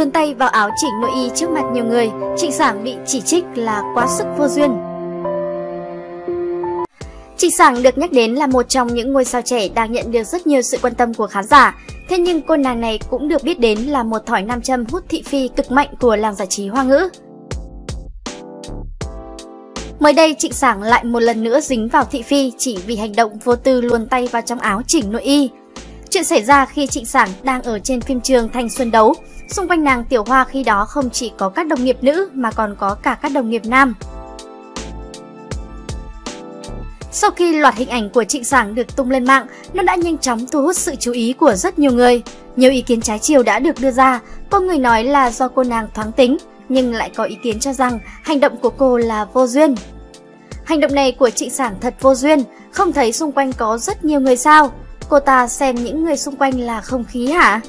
Luồn tay vào áo chỉnh nội y trước mặt nhiều người, Trịnh Sảng bị chỉ trích là quá sức vô duyên. Trịnh Sảng được nhắc đến là một trong những ngôi sao trẻ đang nhận được rất nhiều sự quan tâm của khán giả. Thế nhưng cô nàng này cũng được biết đến là một thỏi nam châm hút thị phi cực mạnh của làng giải trí hoa ngữ. Mới đây, Trịnh Sảng lại một lần nữa dính vào thị phi chỉ vì hành động vô tư luồn tay vào trong áo chỉnh nội y. Chuyện xảy ra khi Trịnh Sảng đang ở trên phim trường Thanh Xuân Đấu. Xung quanh nàng Tiểu Hoa khi đó không chỉ có các đồng nghiệp nữ mà còn có cả các đồng nghiệp nam. Sau khi loạt hình ảnh của Trịnh Sảng được tung lên mạng, nó đã nhanh chóng thu hút sự chú ý của rất nhiều người. Nhiều ý kiến trái chiều đã được đưa ra, có người nói là do cô nàng thoáng tính, nhưng lại có ý kiến cho rằng hành động của cô là vô duyên. Hành động này của Trịnh Sảng thật vô duyên, không thấy xung quanh có rất nhiều người sao? Cô ta xem những người xung quanh là không khí hả?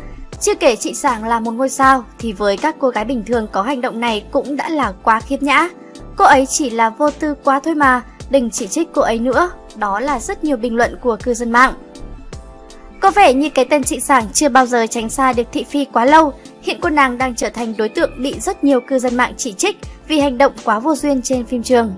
Chưa kể chị Sảng là một ngôi sao, thì với các cô gái bình thường có hành động này cũng đã là quá khiếp nhã. Cô ấy chỉ là vô tư quá thôi mà, đừng chỉ trích cô ấy nữa, đó là rất nhiều bình luận của cư dân mạng. Có vẻ như cái tên chị Sảng chưa bao giờ tránh xa được thị phi quá lâu, hiện cô nàng đang trở thành đối tượng bị rất nhiều cư dân mạng chỉ trích vì hành động quá vô duyên trên phim trường.